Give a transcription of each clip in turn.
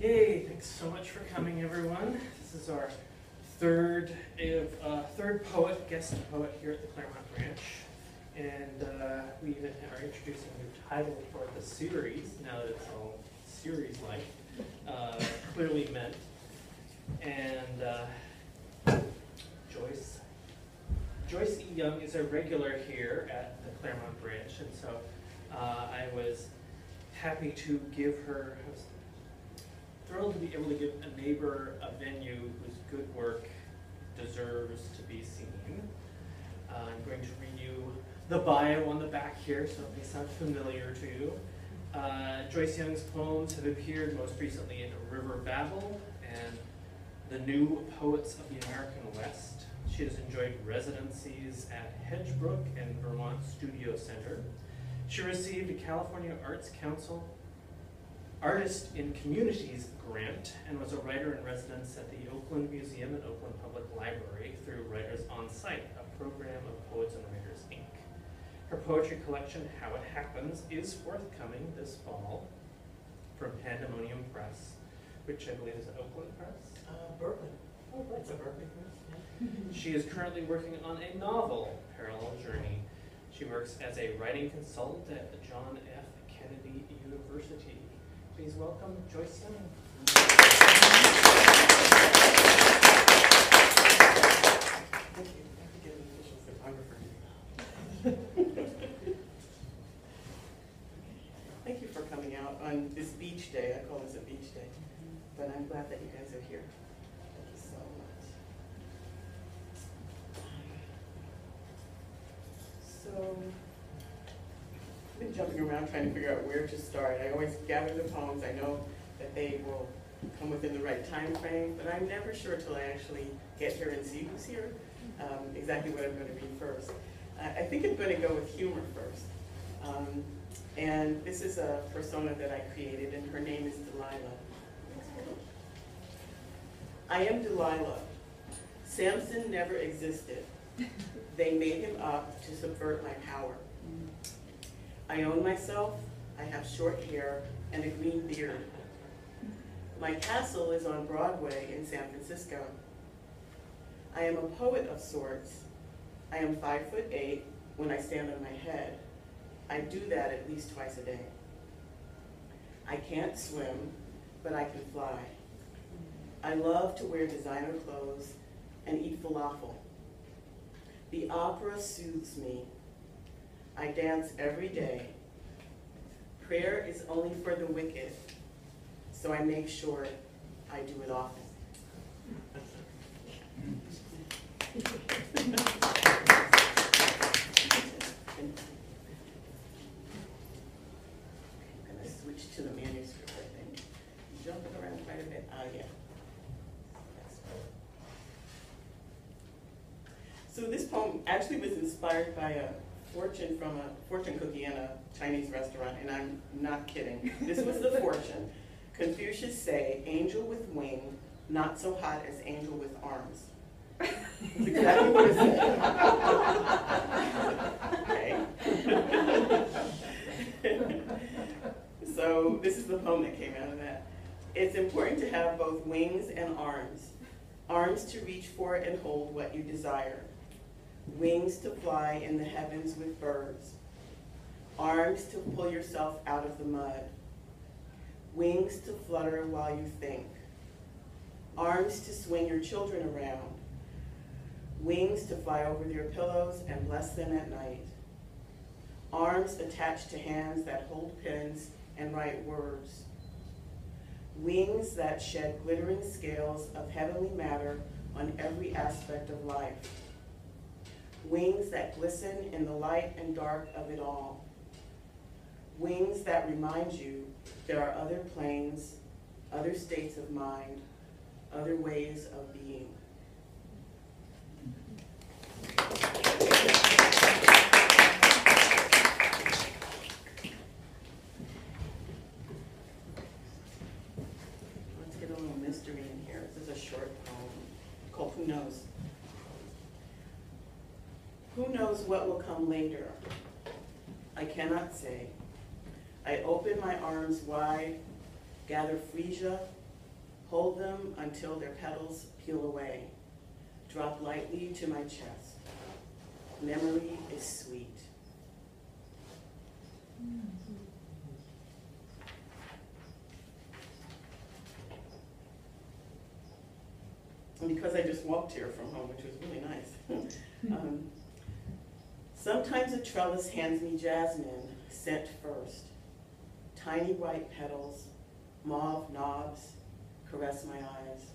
Yay, thanks so much for coming, everyone. This is our third, uh, third poet, guest poet here at the Claremont Branch. And uh, we even are introducing a new title for the series, now that it's all series-like, uh, clearly meant. And uh, Joyce, Joyce E. Young is a regular here at the Claremont Branch, and so uh, I was happy to give her, thrilled to be able to give a neighbor a venue whose good work deserves to be seen. Uh, I'm going to read you the bio on the back here, so it may sound familiar to you. Uh, Joyce Young's poems have appeared most recently in riverbabble and The New Poets of the American West. She has enjoyed residencies at Hedgebrook and Vermont Studio Center. She received a California Arts Council Artist in Communities grant and was a writer in residence at the Oakland Museum and Oakland Public Library through Writers on Site, a program of Poets and Writers, Inc. Her poetry collection, How It Happens, is forthcoming this fall from Pandemonium Press, which I believe is an Oakland Press. Uh, Berkeley. Oh, It's a Berkeley first, She is currently working on a novel, Parallel Journey. She works as a writing consultant at the John F. Kennedy University. Please welcome Joyce Young. Thank you. For coming out on this beach day. I call this a beach day. But I'm glad that you guys are here. Thank you so much. So, been jumping around trying to figure out where to start. I always gather the poems. I know that they will come within the right time frame, but I'm never sure till I actually get here and see who's here, um, exactly what I'm going to read first. I I think I'm going to go with humor first. Um, and this is a persona that I created, and her name is Delilah. I am Delilah. Samson never existed. They made him up to subvert my power. I own myself, I have short hair and a green beard. My castle is on Broadway in San Francisco. I am a poet of sorts. I am five foot eight when I stand on my head. I do that at least twice a day. I can't swim, but I can fly. I love to wear designer clothes and eat falafel. The opera soothes me. I dance every day. Prayer is only for the wicked, so I make sure I do it often. I'm gonna switch to the manuscript, around quite a bit, ah, yeah. So this poem actually was inspired by a fortune from a fortune cookie in a Chinese restaurant, and I'm not kidding. This was the fortune. Confucius say, angel with wing, not so hot as angel with arms. That's exactly what it said. Okay. So this is the poem that came out of that. It's important to have both wings and arms. Arms to reach for and hold what you desire. Wings to fly in the heavens with birds. Arms to pull yourself out of the mud. Wings to flutter while you think. Arms to swing your children around. Wings to fly over their pillows and bless them at night. Arms attached to hands that hold pens and write words. Wings that shed glittering scales of heavenly matter on every aspect of life. Wings that glisten in the light and dark of it all. Wings that remind you there are other planes, other states of mind, other ways of being. Let's get a little mystery in here. This is a short poem called Who Knows? Who knows what will come later? I cannot say. I open my arms wide, gather freesia Hold them until their petals peel away. Drop lightly to my chest. Memory is sweet. Because I just walked here from home, which was really nice. um, sometimes a trellis hands me jasmine, sent first. Tiny white petals, mauve knobs, caress my eyes.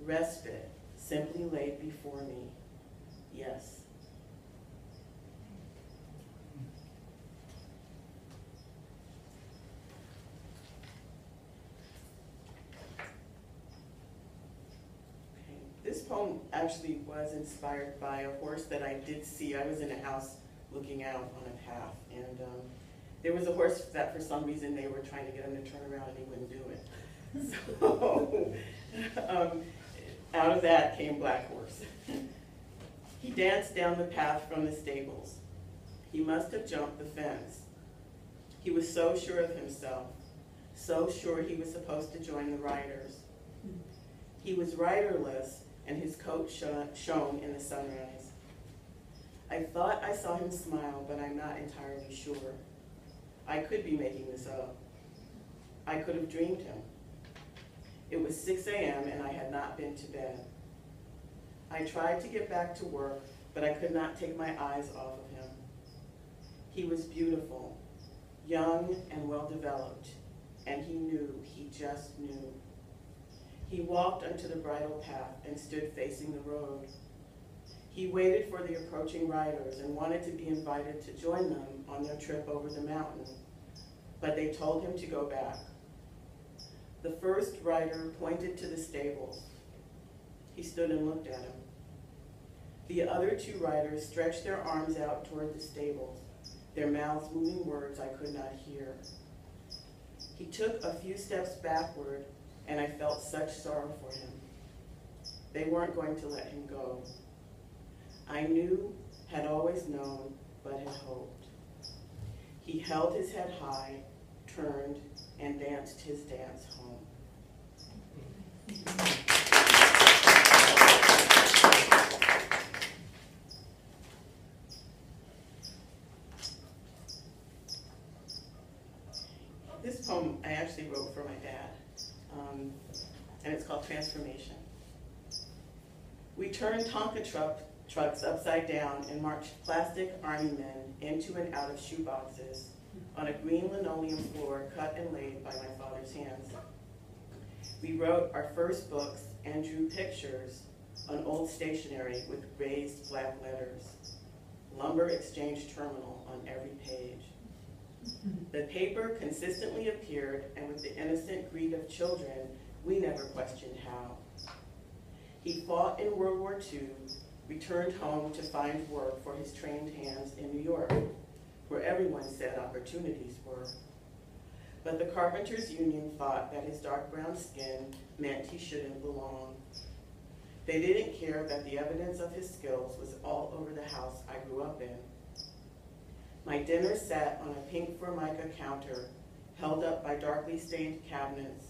Respite simply laid before me. Yes. Okay. This poem actually was inspired by a horse that I did see. I was in a house looking out on a path, and um, there was a horse that for some reason they were trying to get him to turn around and he wouldn't do it. So, um, out of that came Black Horse. He danced down the path from the stables. He must have jumped the fence. He was so sure of himself, so sure he was supposed to join the riders. He was riderless, and his coat shone in the sunrise. I thought I saw him smile, but I'm not entirely sure. I could be making this up. I could have dreamed him. It was 6 a.m., and I had not been to bed. I tried to get back to work, but I could not take my eyes off of him. He was beautiful, young and well developed, and he knew, he just knew. He walked onto the bridle path and stood facing the road. He waited for the approaching riders and wanted to be invited to join them on their trip over the mountain, but they told him to go back. The first rider pointed to the stables. He stood and looked at him. The other two riders stretched their arms out toward the stables, their mouths moving words I could not hear. He took a few steps backward, and I felt such sorrow for him. They weren't going to let him go. I knew, had always known, but had hoped. He held his head high, turned, and danced his dance home. This poem I actually wrote for my dad, um, and it's called Transformation. We turned Tonka truck, trucks upside down and marched plastic army men into and out of shoeboxes on a green linoleum floor cut and laid by my father's hands. We wrote our first books and drew pictures on old stationery with raised black letters. Lumber Exchange Terminal on every page. The paper consistently appeared, and with the innocent greed of children, we never questioned how. He fought in World War II, returned home to find work for his trained hands in New York, where everyone said opportunities were. But the Carpenters Union thought that his dark brown skin meant he shouldn't belong. They didn't care that the evidence of his skills was all over the house I grew up in. My dinner sat on a pink formica counter, held up by darkly stained cabinets.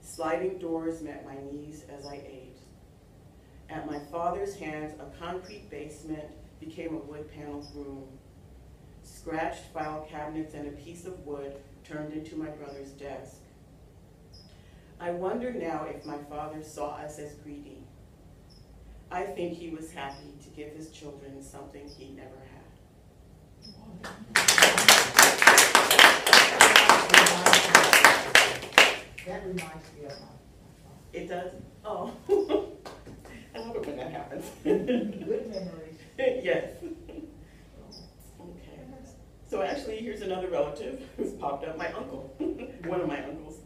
Sliding doors met my knees as I ate. At my father's hands, a concrete basement became a wood paneled room. Scratched file cabinets and a piece of wood turned into my brother's desk. I wonder now if my father saw us as greedy. I think he was happy to give his children something he never had. That reminds me of my, It does? Oh. When that happens. good memories. yes. Okay. So actually, here's another relative who's popped up, my uncle, one of my uncles.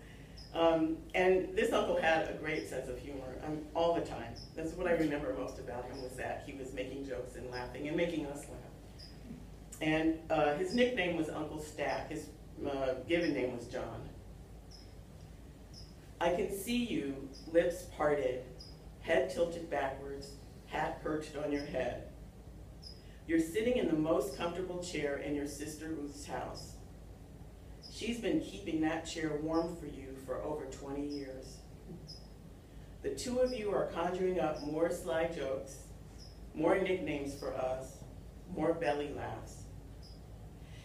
Um, and this uncle had a great sense of humor um, all the time. That's what I remember most about him was that he was making jokes and laughing and making us laugh. And uh, his nickname was Uncle Stack. His uh, given name was John. I can see you, lips parted, head tilted backwards, hat perched on your head. You're sitting in the most comfortable chair in your sister Ruth's house. She's been keeping that chair warm for you for over 20 years. The two of you are conjuring up more sly jokes, more nicknames for us, more belly laughs.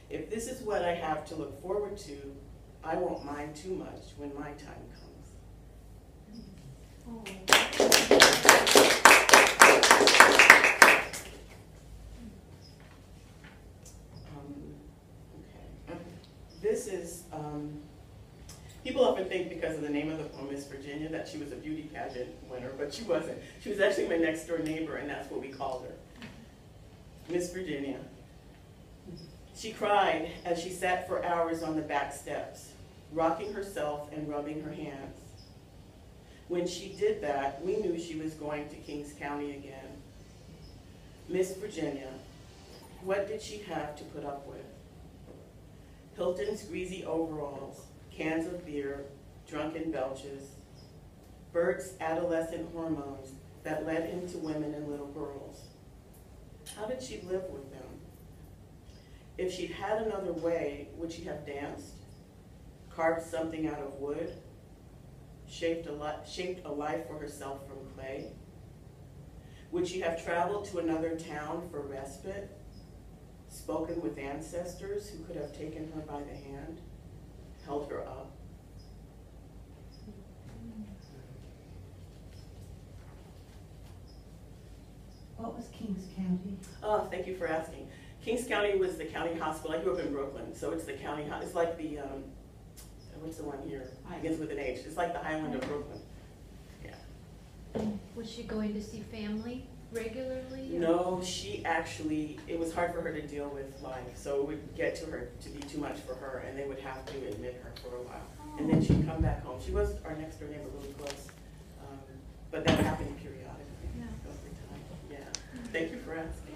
If this is what I have to look forward to, I won't mind too much when my time comes. Um, This is, um, people often think because of the name of the poem, Miss Virginia, that she was a beauty pageant winner, but she wasn't. She was actually my next door neighbor, and that's what we called her. Miss Virginia. She cried as she sat for hours on the back steps, rocking herself and rubbing her hands. When she did that, we knew she was going to Kings County again. Miss Virginia, what did she have to put up with? Hilton's greasy overalls, cans of beer, drunken belches, Bert's adolescent hormones that led him to women and little girls. How did she live with them? If she'd had another way, would she have danced, carved something out of wood, shaped a, li- shaped a life for herself from clay? Would she have traveled to another town for respite, spoken with ancestors who could have taken her by the hand, held her up? What was Kings County? Oh, thank you for asking. Kings County was the county hospital. I grew up in Brooklyn, so it's the county, it's like the, um, what's the one here? Begins with an H. It's like the Highland of Brooklyn. Yeah. Was she going to see family regularly? or- No, she actually, it was hard for her to deal with life, so it would get to her to be too much for her, and they would have to admit her for a while. And then she'd come back home. She was our next door neighbor, really close, um, but that happened periodically Yeah. over time. Yeah. Thank you for asking.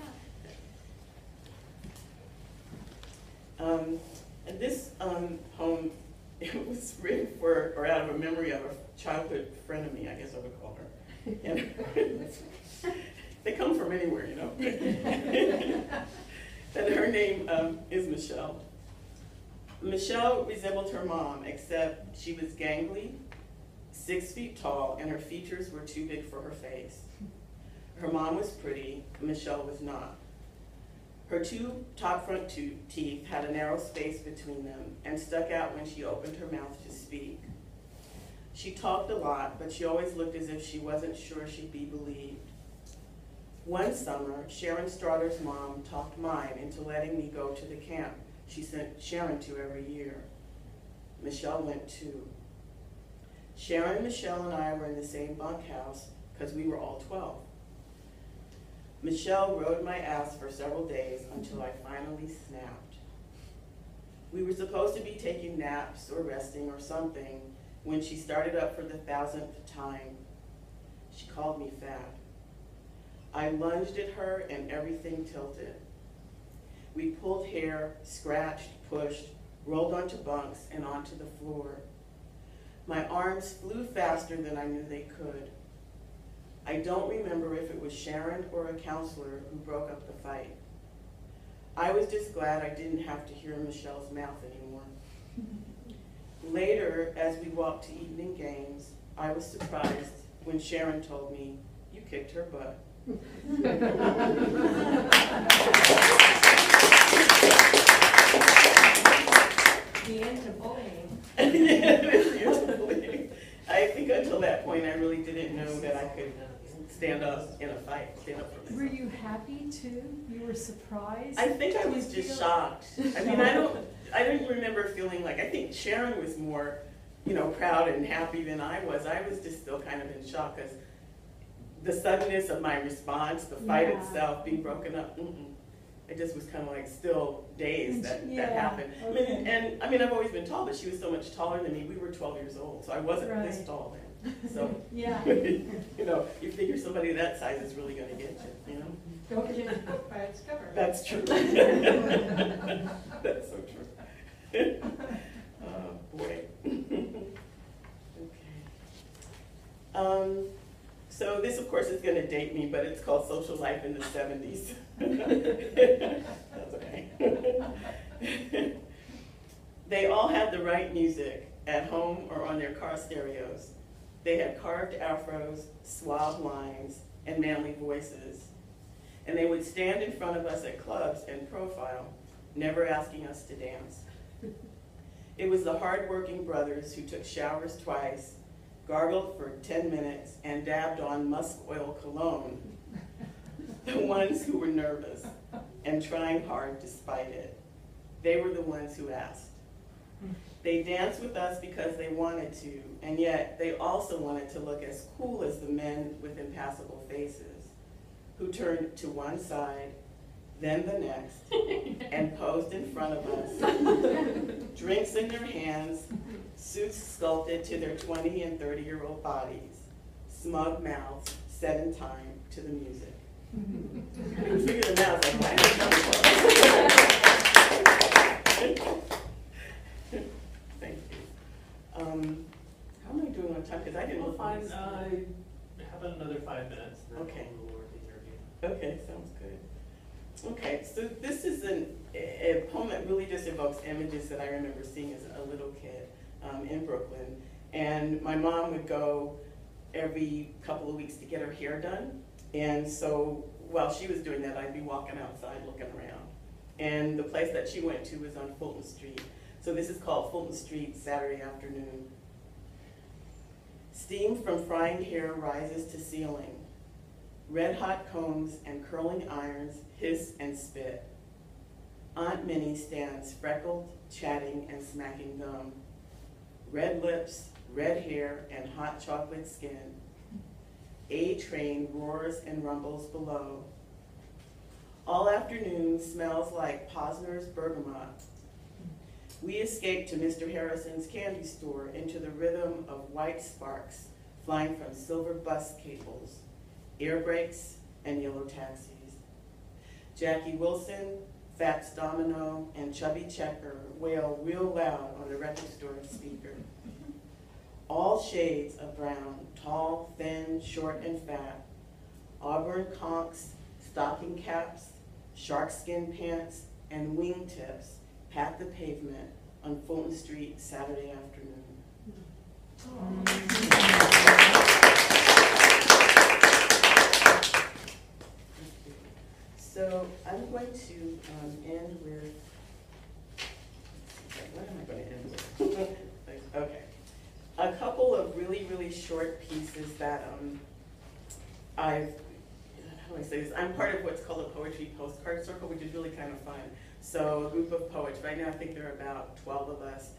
Yeah. Um, and this um, poem, it was written for, or out of a memory of a childhood friend of me, I guess I would call her. And they come from anywhere, you know. and her name um, is Michelle. Michelle resembled her mom, except she was gangly, six feet tall, and her features were too big for her face. Her mom was pretty, Michelle was not. Her two top front two teeth had a narrow space between them and stuck out when she opened her mouth to speak. She talked a lot, but she always looked as if she wasn't sure she'd be believed. One summer, Sharon Strotter's mom talked mine into letting me go to the camp she sent Sharon to every year. Michelle went too. Sharon, Michelle, and I were in the same bunkhouse because we were all 12. Michelle rode my ass for several days until I finally snapped. We were supposed to be taking naps or resting or something when she started up for the thousandth time. She called me fat. I lunged at her and everything tilted. We pulled hair, scratched, pushed, rolled onto bunks and onto the floor. My arms flew faster than I knew they could. I don't remember if it was Sharon or a counselor who broke up the fight. I was just glad I didn't have to hear Michelle's mouth anymore. Later, as we walked to evening games, I was surprised when Sharon told me, you kicked her butt. The end of bullying. I think until that point, I really didn't know that I could stand up in a fight, stand up for Were myself. you happy too? You were surprised? I think I Did was you just feel- shocked. I mean, I don't, I didn't remember feeling like, I think Sharon was more, you know, proud and happy than I was. I was just still kind of in shock because the suddenness of my response, the fight Yeah. itself, being broken up, mm-mm. I just was kind of like still dazed that, that Yeah, happened. I mean, okay. and, I mean, I've always been tall, but she was so much taller than me. We were twelve years old, so I wasn't this Right. tall then. So, Yeah. you know, you figure somebody that size is really gonna get you, you know? Don't judge a book by its cover. That's true. That's so true. Oh, boy. Okay. Um, so this, of course, is gonna date me, but it's called Social Life in the Seventies. That's okay. They all had the right music at home or on their car stereos. They had carved afros, suave lines, and manly voices. And they would stand in front of us at clubs and profile, never asking us to dance. It was the hardworking brothers who took showers twice, gargled for 10 minutes, and dabbed on musk oil cologne. The ones who were nervous and trying hard despite it. They were the ones who asked. They danced with us because they wanted to, and yet they also wanted to look as cool as the men with impassible faces, who turned to one side, then the next, and posed in front of us, drinks in their hands, suits sculpted to their 20 and 30 year old bodies, smug mouths set in time to the music. I can figure them out, like, Thank you. Um, how am I doing on time? Because I didn't We'll look. at find, this. uh, how about another five minutes, and then Okay. we'll work the interview. Okay, sounds good. Okay, so this is an, a a poem that really just evokes images that I remember seeing as a little kid um, in Brooklyn. And my mom would go every couple of weeks to get her hair done. And so while she was doing that, I'd be walking outside looking around. And the place that she went to was on Fulton Street. So this is called Fulton Street Saturday afternoon. Steam from frying hair rises to ceiling. Red hot combs and curling irons hiss and spit. Aunt Minnie stands freckled, chatting, and smacking gum. Red lips, red hair, and hot chocolate skin. A train roars and rumbles below. All afternoon smells like Posner's bergamot. We escape to Mr. Harrison's candy store into the rhythm of white sparks flying from silver bus cables air brakes, and yellow taxis. Jackie Wilson, Fats Domino, and Chubby Checker wail real loud on the record store speaker. All shades of brown, tall, thin, short, and fat. Auburn conks, stocking caps, sharkskin pants, and wingtips pat the pavement on Fulton Street Saturday afternoon. So I'm going to um, end with, what am I going to end with? Okay. A couple of really, really short pieces that um, I've, how do I say this? I'm part of what's called a poetry postcard circle, which is really kind of fun. So a group of poets, right now I think there are about 12 of us,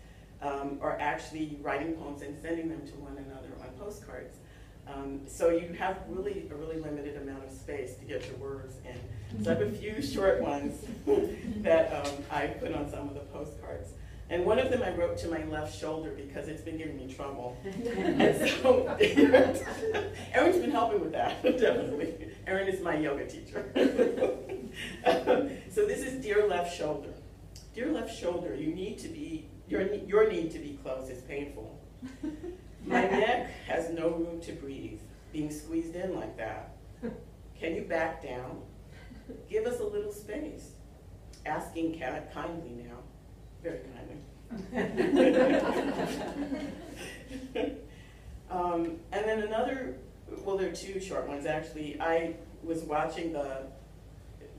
um, are actually writing poems and sending them to one another on postcards. Um, so you have really a really limited amount of space to get your words in. So I have a few short ones that um, I put on some of the postcards. And one of them I wrote to my left shoulder because it's been giving me trouble. and so Erin's been helping with that, definitely. Erin is my yoga teacher. Um, so this is dear left shoulder. Dear left shoulder, you need to be your your need to be close is painful. My neck has no room to breathe, being squeezed in like that. Can you back down? Give us a little space. Asking kindly now, very kindly. um, and then another, well, there are two short ones actually. I was watching the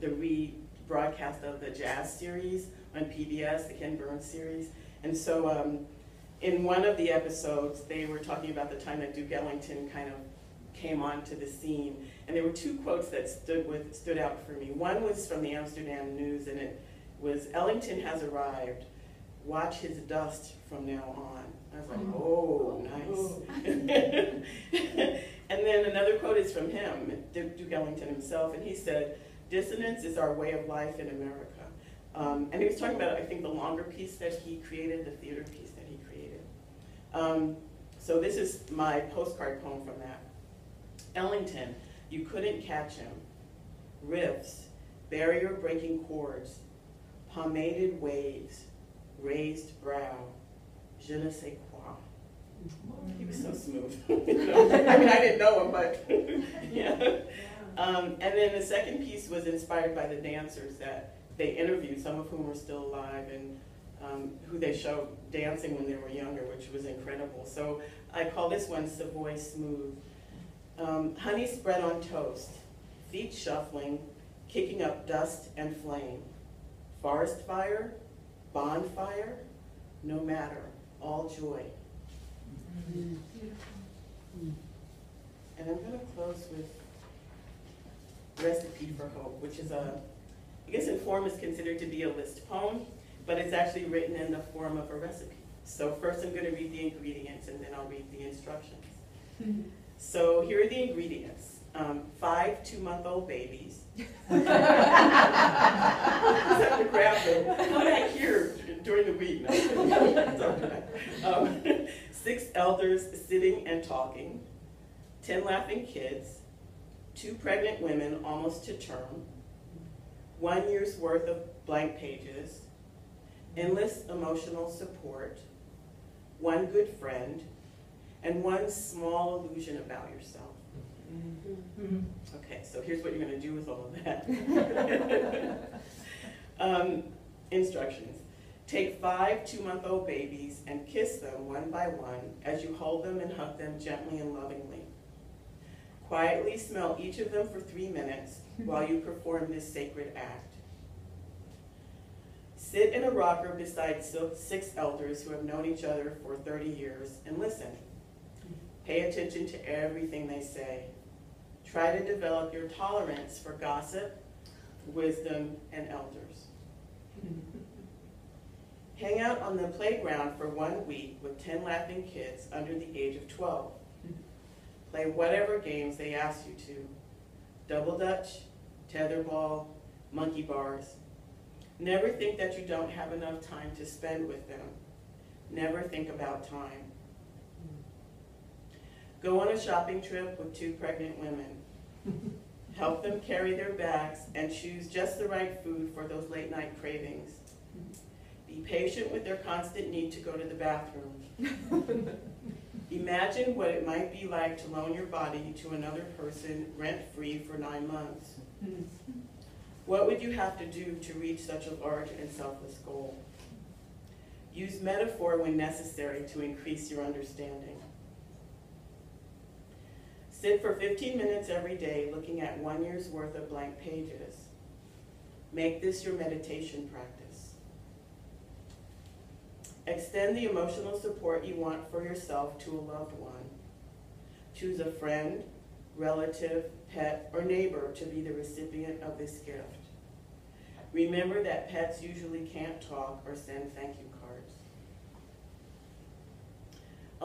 the rebroadcast of the jazz series on PBS, the Ken Burns series, and so. Um, in one of the episodes, they were talking about the time that Duke Ellington kind of came onto the scene, and there were two quotes that stood with stood out for me. One was from the Amsterdam News, and it was "Ellington has arrived. Watch his dust from now on." I was like, "Oh, nice." and then another quote is from him, Duke Ellington himself, and he said, "Dissonance is our way of life in America." Um, and he was talking about, I think, the longer piece that he created, the theater piece that he created. Um, so this is my postcard poem from that. Ellington, you couldn't catch him. Riffs, barrier-breaking chords, pomaded waves, raised brow, je ne sais quoi. He was so smooth. I mean, I didn't know him, but yeah. Um, and then the second piece was inspired by the dancers that they interviewed, some of whom are still alive, and um, who they showed dancing when they were younger, which was incredible. So I call this one Savoy Smooth. Um, honey spread on toast, feet shuffling, kicking up dust and flame. Forest fire, bonfire, no matter, all joy. And I'm gonna close with Recipe for Hope, which is a, I guess in form is considered to be a list poem, but it's actually written in the form of a recipe. So first I'm gonna read the ingredients and then I'll read the instructions. Hmm. So here are the ingredients. Um, five two-month-old babies. Just have to grab them. Come back here during the week. No. Um, Six elders sitting and talking. Ten laughing kids. Two pregnant women almost to term. One year's worth of blank pages. Endless emotional support. One good friend. And one small illusion about yourself. Okay, so here's what you're gonna do with all of that. Um, instructions. Take five two-month-old babies and kiss them one by one as you hold them and hug them gently and lovingly. Quietly smell each of them for three minutes while you perform this sacred act. Sit in a rocker beside six elders who have known each other for 30 years and listen. Pay attention to everything they say. Try to develop your tolerance for gossip, wisdom, and elders. Hang out on the playground for one week with 10 laughing kids under the age of 12. Play whatever games they ask you to. Double dutch, tetherball, monkey bars. Never think that you don't have enough time to spend with them. Never think about time. Hmm. Go on a shopping trip with two pregnant women. Help them carry their bags and choose just the right food for those late night cravings. Be patient with their constant need to go to the bathroom. Imagine what it might be like to loan your body to another person rent-free for nine months. What would you have to do to reach such a large and selfless goal? Use metaphor when necessary to increase your understanding. Sit for 15 minutes every day looking at one year's worth of blank pages. Make this your meditation practice. Extend the emotional support you want for yourself to a loved one. Choose a friend, relative, pet, or neighbor to be the recipient of this gift. Remember that pets usually can't talk or send thank you cards.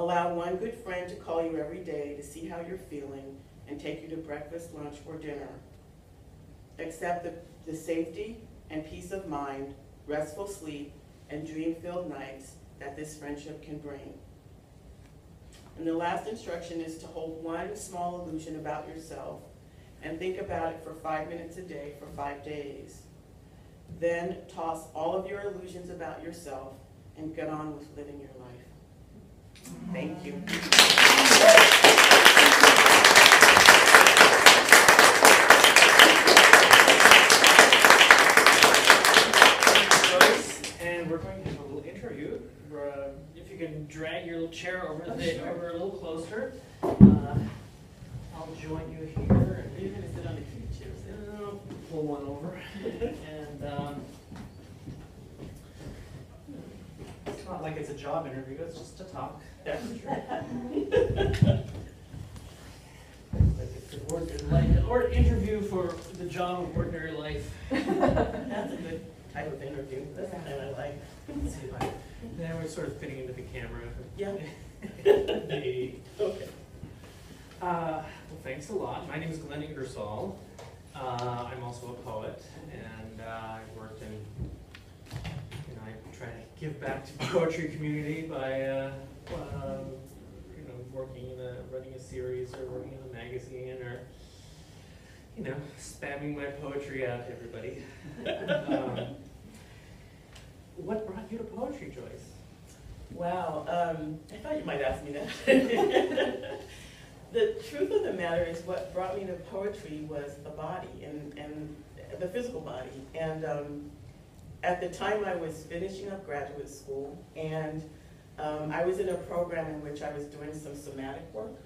Allow one good friend to call you every day to see how you're feeling and take you to breakfast, lunch, or dinner. Accept the, the safety and peace of mind, restful sleep, and dream-filled nights that this friendship can bring. And the last instruction is to hold one small illusion about yourself and think about it for five minutes a day for five days. Then toss all of your illusions about yourself and get on with living your life. Thank you. And we're going to have a little interview. Uh, If you can drag your little chair over the, over a little closer. Uh, I'll join you here. Are you gonna sit on the cute chairs? No, Pull one over. And, um, it's not like it's a job interview, it's just a talk. That's true. Like it's an ordinary, like, or interview for the job of ordinary life. That's a good type of interview. That's the kind I like. Let's see if I, now we're sort of fitting into the camera. Yeah. Okay. Uh, well, thanks a lot. My name is Glenn Ingersoll. Uh, I'm also a poet, and uh, I've worked in, you know, I try to give back to the poetry community by, uh, um, you know, working in a, running a series or working in a magazine or, you know, spamming my poetry out to everybody. um, what brought you to poetry, Joyce? Wow, um, I thought you might ask me that. the truth of the matter is, what brought me to poetry was the body and, and the physical body. And um, at the time I was finishing up graduate school and um, I was in a program in which I was doing some somatic work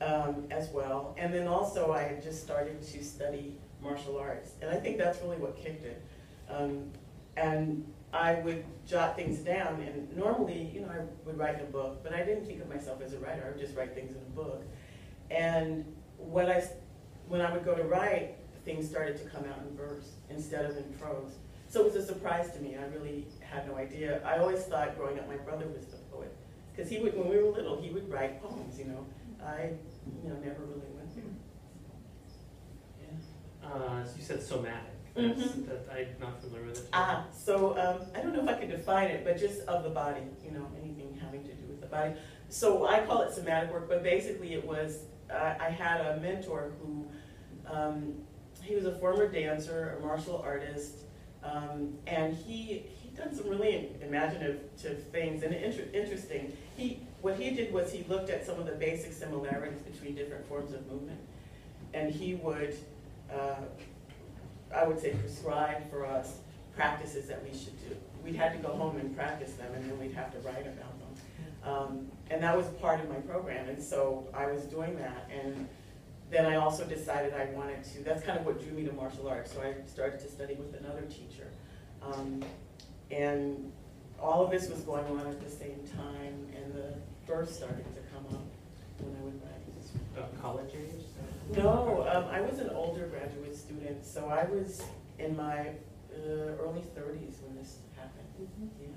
um, as well. And then also I had just started to study martial arts. And I think that's really what kicked it. Um, and I would jot things down and normally, you know, I would write in a book, but I didn't think of myself as a writer. I would just write things in a book. And when I, when I would go to write, things started to come out in verse instead of in prose. So it was a surprise to me. I really had no idea. I always thought growing up my brother was the. Because he would, when we were little, he would write poems, you know. I, you know, never really went there. Yeah. Uh, so you said somatic. That's, Mhm. that I'm not familiar with it. Ah, so um, I don't know if I could define it, but just of the body, you know, anything having to do with the body. So I call it somatic work, but basically it was, I I had a mentor who, um, he was a former dancer, a martial artist, um, and he done some really imaginative things and inter- interesting. He, what he did was he looked at some of the basic similarities between different forms of movement, and he would, uh, I would say prescribe for us practices that we should do. We'd had to go home and practice them, and then we'd have to write about them. Um, and that was part of my program, and so I was doing that, and then I also decided I wanted to, that's kind of what drew me to martial arts, so I started to study with another teacher. Um, and all of this was going on at the same time, and the verse started to come up when I would write. Uh, college age? No, um, I was an older graduate student, so I was in my uh, early thirties when this happened. Yeah.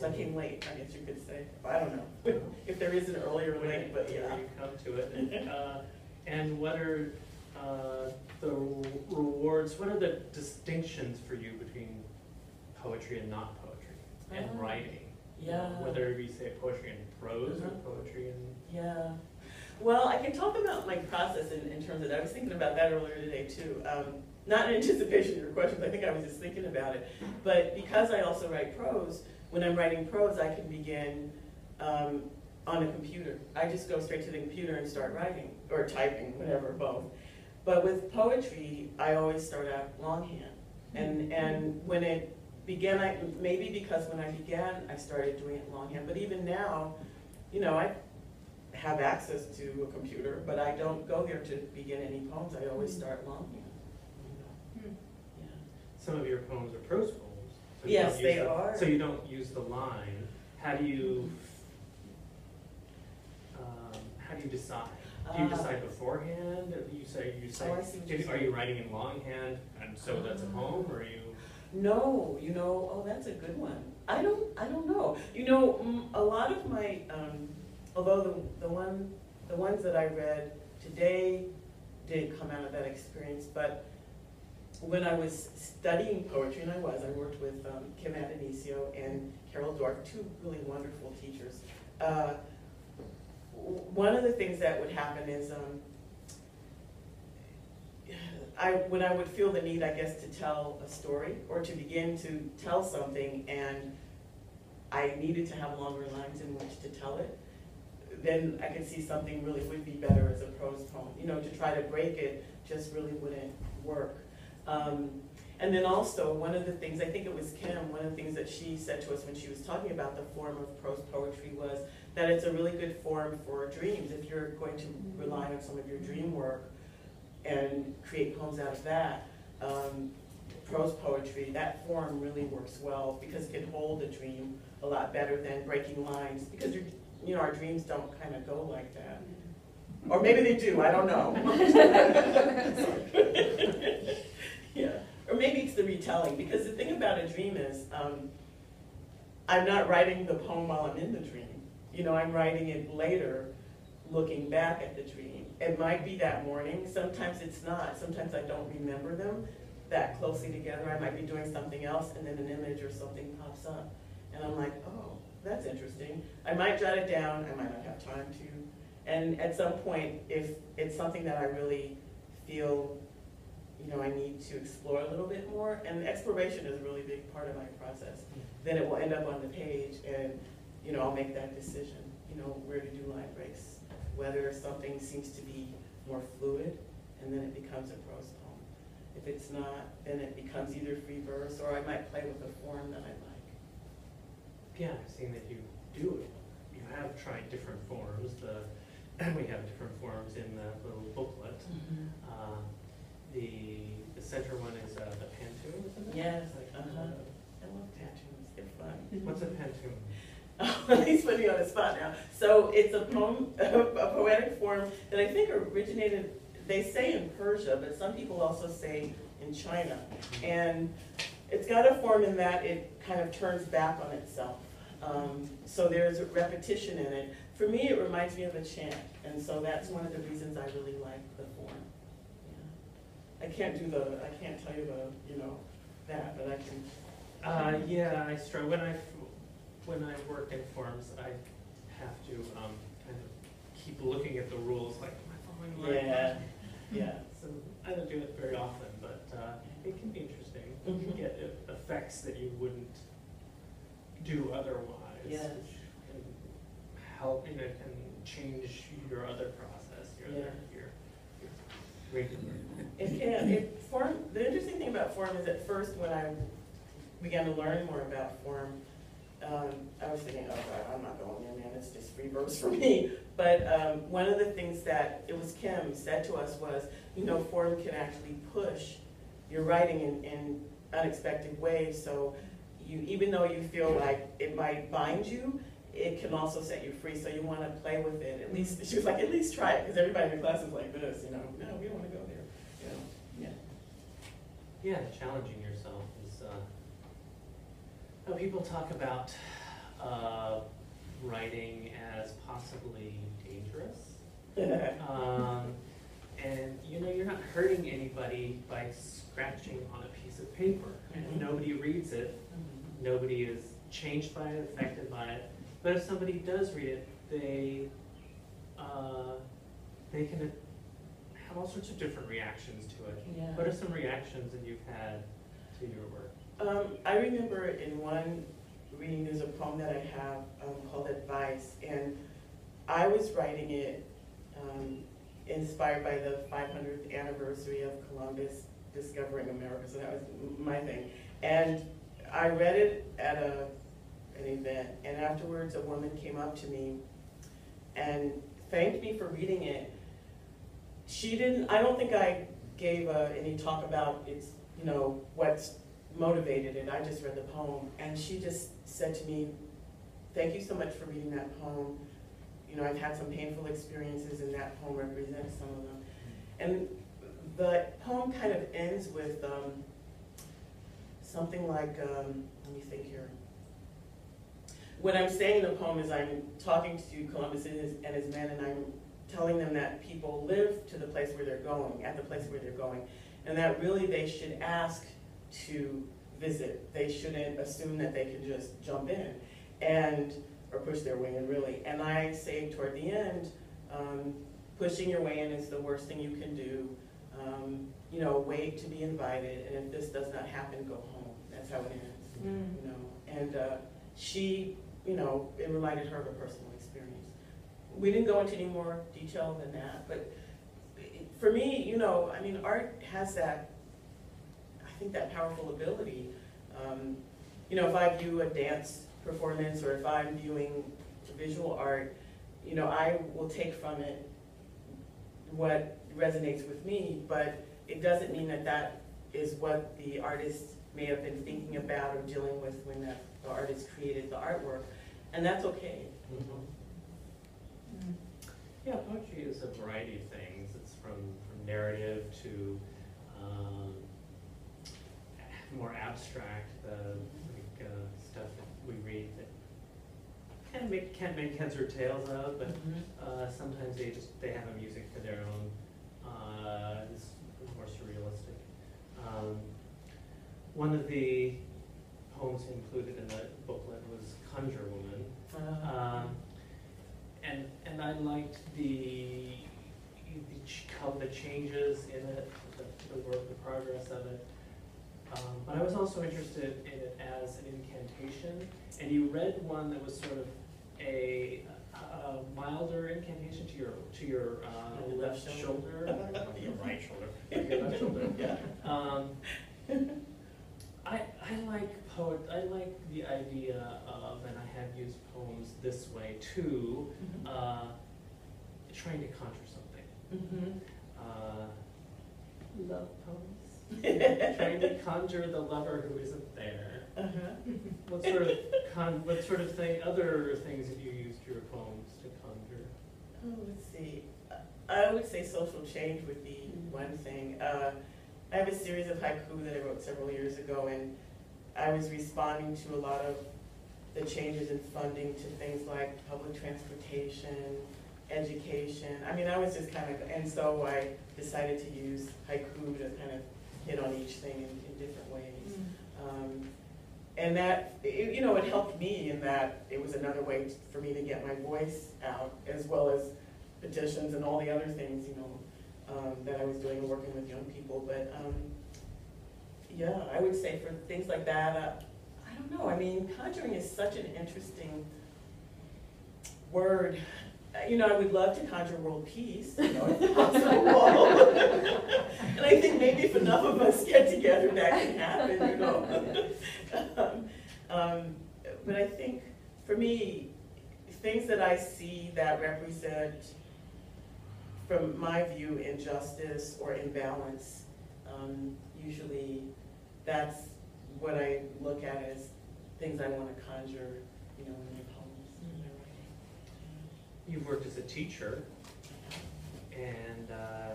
So I came late, I guess you could say. I don't know if there is an earlier or late, but yeah. You come to it. And, uh, And what are uh, the rewards, what are the distinctions for you between poetry and not poetry? And Ah, writing? Yeah. Whether you say poetry in prose or Mhm. poetry in, Yeah. Well, I can talk about my process in, in terms of that. I was thinking about that earlier today too. Um, not in anticipation of your questions, I think I was just thinking about it. But because I also write prose, when I'm writing prose, I can begin um, on a computer. I just go straight to the computer and start writing, or typing, whatever, both. But with poetry, I always start out longhand. And, and when it began, I, maybe because when I began, I started doing it longhand, but even now, you know, I have access to a computer, but I don't go there to begin any poems, I always start longhand. Hmm. Yeah. some of your poems are prose poems. so you Yes, don't they use the- are. So you don't use the line. How do you, um, how do you decide? Do you Uh, decide beforehand? Or You say, you say, Oh, I see what you're are you writing in longhand and so that's a poem or are you? No, you know, oh, that's a good one. I don't, I don't know. You know, a lot of my, um, although the, the one, the ones that I read today didn't come out of that experience, but when I was studying poetry, and I was, I worked with um, Kim Addonizio and Carol Dorf, two really wonderful teachers. Uh, one of the things that would happen is, um, I, when I would feel the need, I guess, to tell a story or to begin to tell something and I needed to have longer lines in which to tell it, then I could see something really would be better as a prose poem. You know, to try to break it just really wouldn't work. Um, and then also, one of the things, I think it was Kim, one of the things that she said to us when she was talking about the form of prose poetry was that it's a really good form for dreams. If you're going to rely on some of your dream work, and create poems out of that. Um, prose poetry, that form really works well because it can hold a dream a lot better than breaking lines because you know, our dreams don't kind of go like that. Or maybe they do, I don't know. yeah, or maybe it's the retelling because the thing about a dream is um, I'm not writing the poem while I'm in the dream. You know, I'm writing it later, looking back at the dream. It might be that morning, sometimes it's not. Sometimes I don't remember them that closely together. I might be doing something else and then an image or something pops up. And I'm like, oh, that's interesting. I might jot it down, I might not have time to. And at some point, if it's something that I really feel, you know, I need to explore a little bit more, and exploration is a really big part of my process, then it will end up on the page and, you know, I'll make that decision, you know, where to do line breaks whether something seems to be more fluid, and then it becomes a prose poem. If it's not, then it becomes either free verse, or I might play with a form that I like. Yeah, I've seen that you do it. You have tried different forms. The we have different forms in the little booklet. Uh, the the center one is uh, the pantoum, isn't it? Yes, Like, uh-huh. uh, I love tattoos, they're fun. What's a pantoum? He's putting me on the spot now. So it's a poem, a poetic form that I think originated, they say in Persia, but some people also say in China. And it's got a form in that it kind of turns back on itself. Um, so there's a repetition in it. For me, it reminds me of a chant, and so that's one of the reasons I really like the form. Yeah. I can't do the, I can't tell you the, you know, that, but I can. Uh, yeah, I struggle, when I, when I work in forms, I have to, um, kind of keep looking at the rules, like, am I following the right? Yeah, one? yeah. So, I don't do it very often, but, uh, it can be interesting. You can Mhm. get e- effects that you wouldn't do otherwise. Yes. which Can help, you know, can change your other process, your, Yeah. other- your, your regular. It can, it form, the interesting thing about form is at first when I began to learn more about form, um, I was thinking, oh God, I'm not going in, man, it's just free verse for me. But, um, one of the things that, it was Kim said to us was, you know, form can actually push your writing in, in unexpected ways, so you, even though you feel like it might bind you, it can also set you free, so you wanna play with it, at least, she was like, at least try it, because everybody in the class is like this, you know, no, we don't wanna go there, you know, yeah. Yeah, challenging yourself. is, oh, people talk about, uh, writing as possibly dangerous. Um, and, you know, you're not hurting anybody by scratching on a piece of paper. And Mhm. nobody reads it, nobody is changed by it, affected by it. But if somebody does read it, they, uh, they can have all sorts of different reactions to it. Yeah. What are some reactions that you've had to your work? Um, I remember in one reading, there's a poem that I have um, called Advice, and I was writing it um, inspired by the 500th anniversary of Columbus discovering America, so that was my thing. And I read it at a, an event, and afterwards, a woman came up to me and thanked me for reading it. She didn't, I don't think I gave uh, any talk about its, you know, what's motivated it. I just read the poem, and she just said to me, "Thank you so much for reading that poem. You know, I've had some painful experiences, and that poem represents some of them." And the poem kind of ends with um, something like, um, let me think here. What I'm saying in the poem is I'm talking to Columbus and his, and his men, and I'm telling them that people live to the place where they're going, at the place where they're going, and that really they should ask to visit. They shouldn't assume that they can just jump in and, or push their way in really. And I say toward the end, um, pushing your way in is the worst thing you can do. Um, you know, wait to be invited, and if this does not happen, go home. That's how it ends, you know. And uh, she, you know, it reminded her of a personal experience. We didn't go into any more detail than that, but for me, you know, I mean, art has that, think that powerful ability. Um, you know, if I view a dance performance or if I'm viewing visual art, you know, I will take from it what resonates with me, but it doesn't mean that that is what the artist may have been thinking about or dealing with when that, the artist created the artwork, and that's okay. Yeah, poetry is a variety of things. It's from, from narrative to more abstract, uh, like uh, stuff that we read that can't make can't make heads or tails of, but uh, sometimes they just they have a music to their own. Uh, it's more surrealistic. Um, one of the poems included in the booklet was Conjure Woman. Um, and, and I liked the, the the changes in it, the, the work, the progress of it. Um, but I was also interested in it as an incantation, and you read one that was sort of a, a milder incantation to your, to your, uh, Your left left shoulder. Your right shoulder, your left shoulder. Yeah. Um, I, I like poet, I like the idea of, and I have used poems this way too, uh, trying to conjure something. Mhm. Uh, love poems? Trying to conjure the lover who isn't there. Uh-huh. What sort of con, what sort of thing, other things have you used your poems to conjure? Oh, let's see. I would say social change would be one thing. Uh, I have a series of haiku that I wrote several years ago, and I was responding to a lot of the changes in funding to things like public transportation, education. I mean, I was just kind of, and so I decided to use haiku to kind of hit on each thing in, in different ways. Um, and that, it, you know, it helped me in that it was another way for me to get my voice out, as well as petitions and all the other things, you know, um, that I was doing and working with young people. But um, yeah, I would say for things like that, uh, I don't know. I mean, conjuring is such an interesting word. You know, I would love to conjure world peace, you know, and I think maybe if enough of us get together, that can happen, you know. um, um, but I think for me, things that I see that represent, from my view, injustice or imbalance, um, usually that's what I look at as things I want to conjure, you know, in my poems and my writing. You've worked as a teacher, and uh,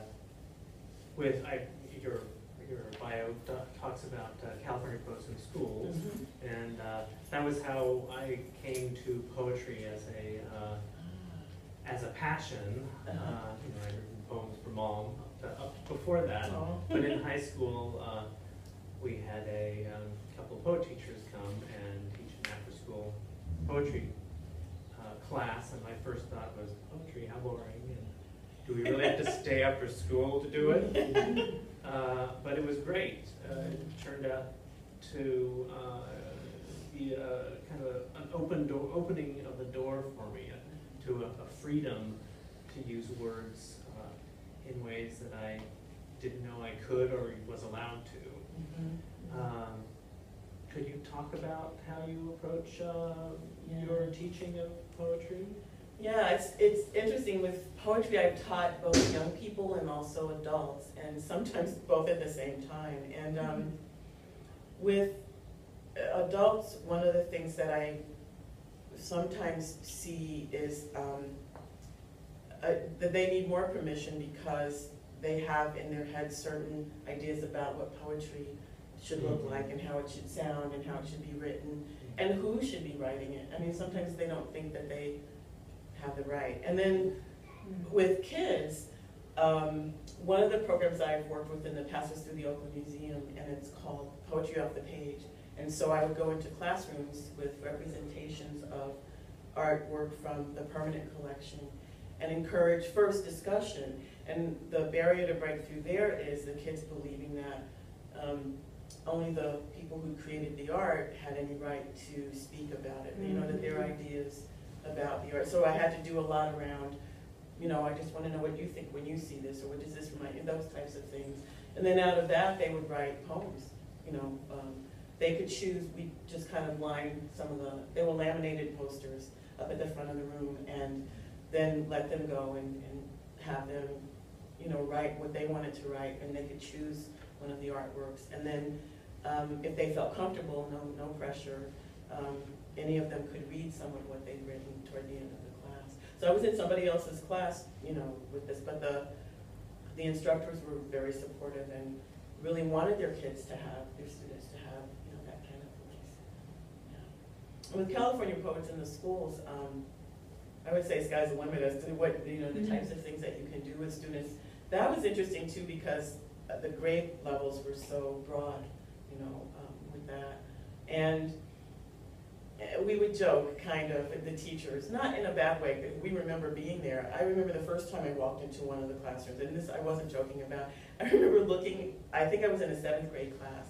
with, I, your, your bio talks about uh, California Poets in Schools, and uh, that was how I came to poetry as a, uh, as a passion. Uh, You Uh-huh. know, I'd written poems for mom up to- up before that, Oh. but in high school, uh, we had a um, couple of poet teachers come and teach an after-school poetry uh, class, and my first thought was, poetry, how boring, and do we really have to stay after school to do it? Uh, But it was great. Uh, It turned out to uh, be a kind of an open door, opening of the door for me, uh, to a a freedom to use words uh, in ways that I didn't know I could or was allowed to. Mhm. Um, Could you talk about how you approach uh, Yeah. your teaching of poetry? Yeah, it's, it's interesting with poetry, I've taught both young people and also adults, and sometimes both at the same time. And um, with uh, adults, one of the things that I sometimes see is um, uh, that they need more permission because they have in their head certain ideas about what poetry should look like and how it should sound and how it should be written and who should be writing it. I mean, sometimes they don't think that they have the right. And then with kids, um, one of the programs I've worked with in the past was through the Oakland Museum, and it's called Poetry Off the Page. And so I would go into classrooms with representations of artwork from the permanent collection and encourage first discussion. And the barrier to break through there is the kids believing that um, only the people who created the art had any right to speak about it, you know, that their ideas about the art. So I had to do a lot around, you know, I just want to know what you think when you see this, or what does this remind you, those types of things. And then out of that, they would write poems, you know. Um, they could choose, we just kind of lined some of the, they were laminated posters up at the front of the room, and then let them go and, and have them, you know, write what they wanted to write, and they could choose one of the artworks. And then, um, if they felt comfortable, no, no pressure, um, any of them could read some of what they'd written toward the end of the class. So I was in somebody else's class, you know, with this, but the, the instructors were very supportive and really wanted their kids to have, their students to have, you know, that kind of voice. Yeah. With California Poets in the schools, um, I would say sky's the limit as to what, you know, the Mhm. types of things that you can do with students. That was interesting too because uh, the grade levels were so broad, you know, um, with that. And uh, we would joke, kind of, the teachers, not in a bad way, but we remember being there. I remember the first time I walked into one of the classrooms, and this I wasn't joking about. I remember looking, I think I was in a seventh grade class,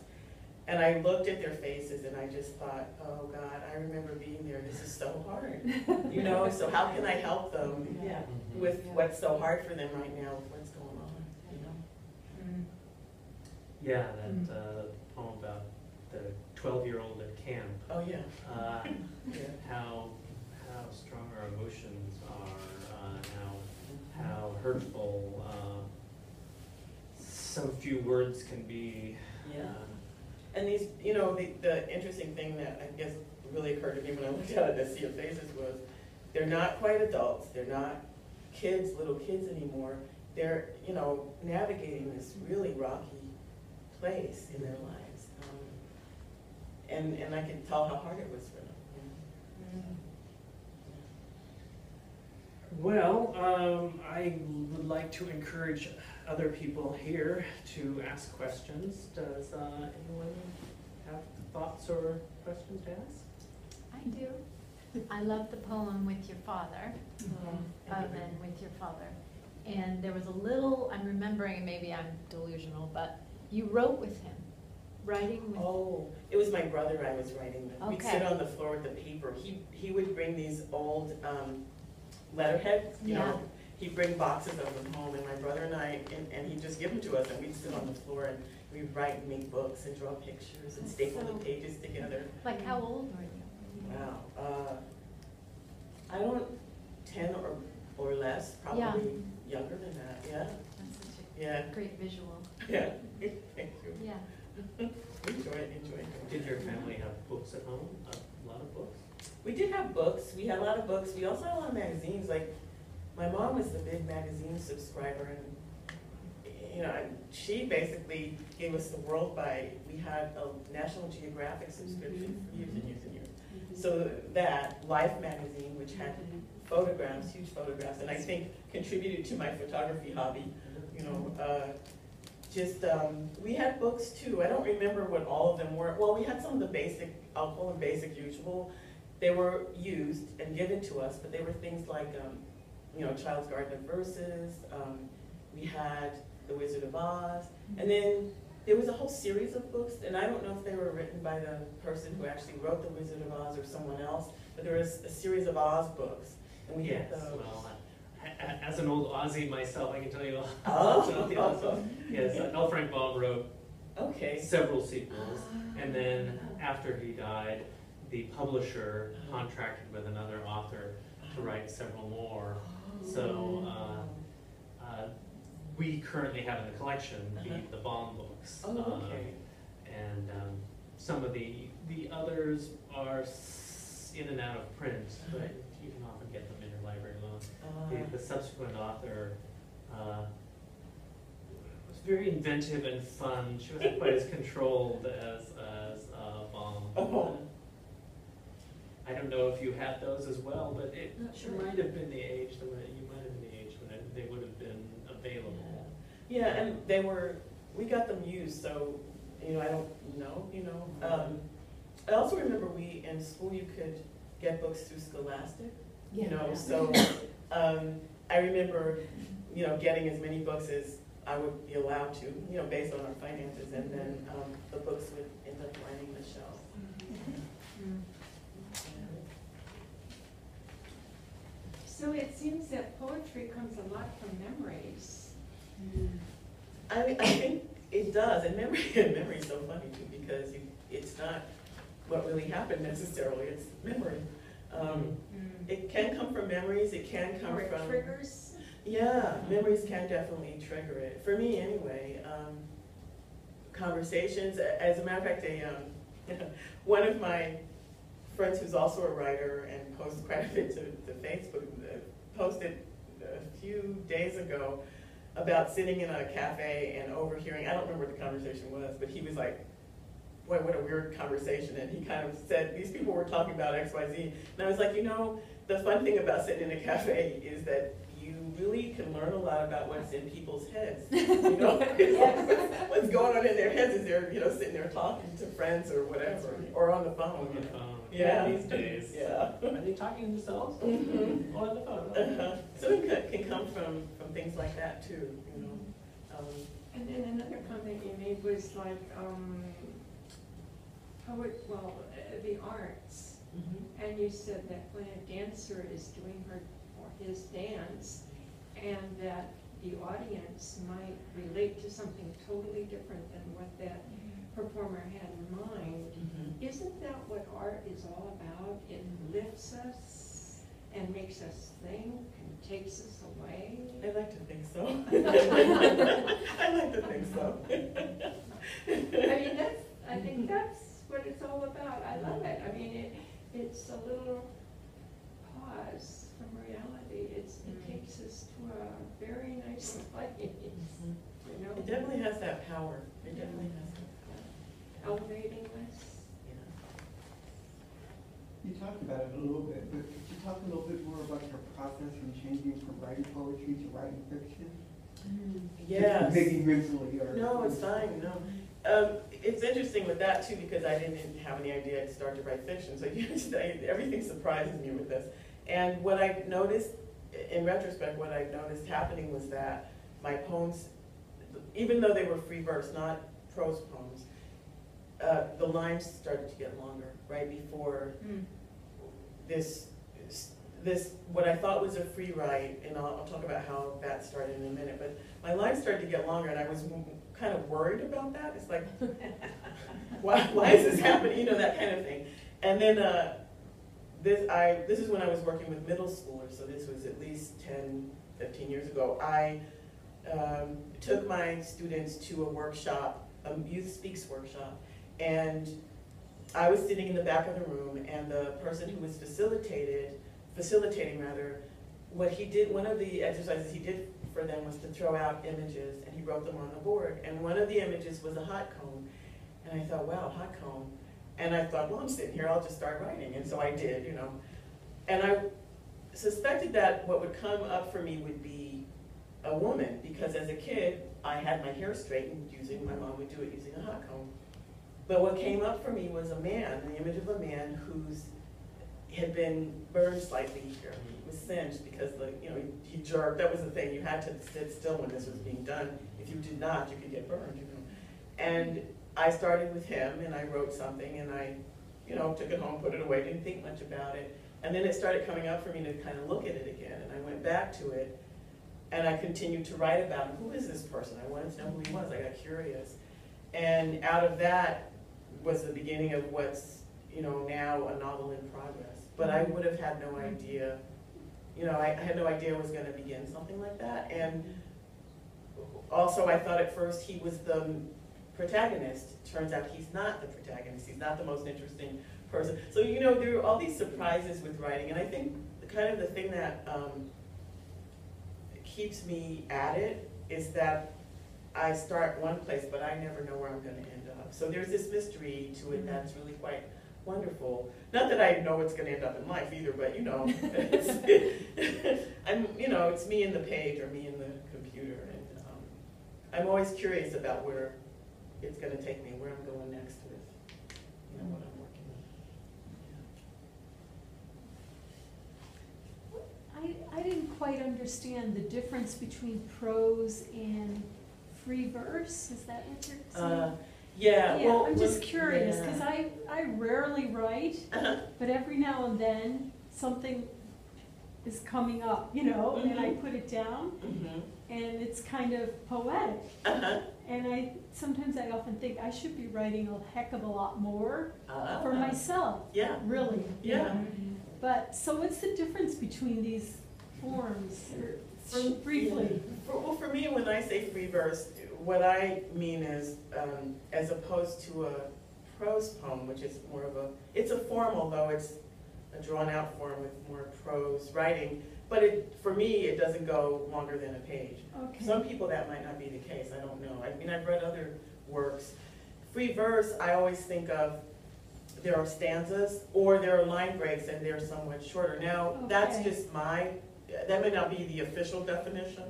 and I looked at their faces and I just thought, oh God, I remember being there, this is so hard. You know, so how can I help them Yeah. with what's so hard for them right now, with what's going on, you know? Yeah, that uh, poem about the twelve-year-old at camp. Oh, yeah. Uh, Yeah. how how strong our emotions are, uh, how how hurtful uh, some few words can be. Yeah. Uh, And these, you know, the, the interesting thing that I guess really occurred to me when I looked out at it, I see of faces was, they're not quite adults, they're not kids, little kids anymore. They're, you know, navigating this really rocky place in their lives. Um, And, and I can tell how hard it was for them. Well, um, I would like to encourage other people here to ask questions. Does uh, anyone have thoughts or questions to ask? I do. I love the poem with your father, Thank of and with your father. And there was a little, I'm remembering, maybe I'm delusional, but you wrote with him, writing with, Oh, it was my brother I was writing with. We'd sit Okay. on the floor with the paper. He, he would bring these old um, letterheads, you know. He'd bring boxes of them home and my brother and I, and, and he'd just give them to us and we'd sit on the floor and we'd write and make books and draw pictures and That's staple the pages together. like how old were you? Wow. Uh, I don't, ten or, or less, Yeah. probably younger than that, yeah, That's such yeah, a great visual, yeah. Thank you. yeah. Enjoy it, enjoy it. Did your family have books at home? A lot of books? We did have books. We had a lot of books. We also had a lot of magazines. Like, my mom was the big magazine subscriber, and you know, she basically gave us the world by. We had a National Geographic subscription for years and years and years. So that Life magazine, which had photographs, huge photographs, and I think contributed to my photography hobby. You know, uh, just um, we had books too. I don't remember what all of them were. Well, we had some of the basic. Call them basic, usual. They were used and given to us, but they were things like, um, you know, Child's Garden of Verses. Um, we had The Wizard of Oz, and then there was a whole series of books, and I don't know if they were written by the person who actually wrote The Wizard of Oz or someone else, but there was a series of Oz books, and we Yes, had those. well, as an old Aussie myself, I can tell you. Oh, about the Oz. Yes, uh, L. Frank Baum wrote okay. several sequels, and then after he died, the publisher contracted with another author to write several more. So, uh, uh, we currently have in the collection the, Uh-huh. the Baum books. Oh, uh, okay. And, um, some of the, the others are s- in and out of print, but Uh-huh. you can often get them in your library loan. Uh, The, the subsequent author, uh, was very inventive and fun. She wasn't quite as controlled as, as, uh, Baum. Oh. I don't know if you had those as well, but it Not sure. might have been the age, the way, you might have been the age when it- they would have been available. Yeah, and they were, we got them used, so, you know, I don't know, you know. Um, I also remember we, in school, you could get books through Scholastic, you know, so, um, I remember, you know, getting as many books as I would be allowed to, you know, based on our finances, and then, um, the books would end up lining the shelf. Mm. So it seems that poetry comes a lot from memories. I, I think it does, and memory, and memory is so funny too, because you, it's not what really happened necessarily, it's memory. Um, it can come from memories, it can come Or it from. triggers. Yeah, memories can definitely trigger it, for me anyway, um, conversations, as a matter of fact, a, um, one of my friends who's also a writer and posts quite a bit to, to Facebook, uh, posted a few days ago about sitting in a cafe and overhearing, I don't remember what the conversation was, but he was like, what, what a weird conversation, and he kind of said, these people were talking about X, Y, Z, and I was like, you know, the fun thing about sitting in a cafe is that you really can learn a lot about what's in people's heads, you know? What's going on in their heads as they're, you know, sitting there talking to friends or whatever, or on the phone. On the phone. Yeah. These days. Yeah. Are they talking to themselves? Mhm. Or on the phone? Uh-huh. So it can, can come from, from things like that too, you know? Um, And then another comment you made was like, um, poet, well, uh, the arts. mhm. And you said that when a dancer is doing her or his dance, and that the audience might relate to something totally different than what that performer had in mind. Mhm. Isn't that what art is all about? It lifts us and makes us think and takes us away. I like to think so. I like to think so. I mean, that's, I think that's what it's all about. I love it. I mean, it, it's a little pause from reality. It's, it Mm. takes us to a very nice place, you know? It definitely has that power. It definitely has that power. Elevating us. Yeah. You talked about it a little bit, but could you talk a little bit more about your process from changing from writing poetry to writing fiction? Yes. Maybe mentally or. No, it's fine, no. Um, it's interesting with that too, because I didn't have any idea I'd start to write fiction, so you just, I- everything surprises me with this. And what I noticed, in retrospect, what I noticed happening was that my poems, even though they were free verse, not prose poems, uh, the lines started to get longer, right before this, this, what I thought was a free write, and I'll, I'll talk about how that started in a minute, but my lines started to get longer, and I was kind of worried about that. It's like, why, why is this happening? You know, that kind of thing. And then, uh, this, I, this is when I was working with middle schoolers, so this was at least 10, 15 years ago. I um, took my students to a workshop, a Youth Speaks workshop, and I was sitting in the back of the room, and the person who was facilitated, facilitating rather, what he did, one of the exercises he did for them was to throw out images, and he wrote them on the board. And one of the images was a hot comb, and I thought, wow, hot comb. And I thought, well, I'm sitting here, I'll just start writing, and so I did, you know. And I suspected that what would come up for me would be a woman, because as a kid, I had my hair straightened using, my mom would do it using a hot comb. But what came up for me was a man, the image of a man who's had been burned slightly here. Mm-hmm. Singed because the, you know, he jerked, that was the thing, you had to sit still when this was being done. If you did not, you could get burned, you know. And I started with him and I wrote something and I, you know, took it home, put it away, didn't think much about it. And then it started coming up for me to kind of look at it again and I went back to it and I continued to write about. Who is this person? I wanted to know who he was. I got curious. And out of that was the beginning of what's, you know, now a novel in progress. But I would have had no idea, you know, I I had no idea I was gonna begin something like that. And also, I thought at first he was the protagonist. Turns out he's not the protagonist. He's not the most interesting person. So, you know, there are all these surprises with writing. And I think the kind of the thing that um, keeps me at it is that I start one place, but I never know where I'm gonna end up. So there's this mystery to it that's really quite wonderful. Not that I know what's gonna end up in life either, but you know, it's, I'm, you know, it's me in the page or me in the computer, and um, I'm always curious about where it's gonna take me, where I'm going next with, you know, what I'm working on. I, I didn't quite understand the difference between prose and free verse, is that what you're saying? Uh, yeah, well. I'm just curious, yeah. cause I, I rarely write, Uh-huh. but every now and then, something is coming up, you know, and I Mhm. put it down, Mhm. and it's kind of poetic. Uh-huh. And I, sometimes I often think I should be writing a heck of a lot more Uh-huh. for myself, Yeah, really. you Yeah. know. But, so what's the difference between these forms, or For- briefly? For, well, for me, when I say free verse, what I mean is, um, as opposed to a prose poem, which is more of a, it's a form, although it's a drawn-out form with more prose writing, but it, for me, it doesn't go longer than a page. Okay. Some people, that might not be the case, I don't know. I mean, I've read other works. Free verse, I always think of, there are stanzas, or there are line breaks, and they're somewhat shorter. Now, that's just my, that may not be the official definition,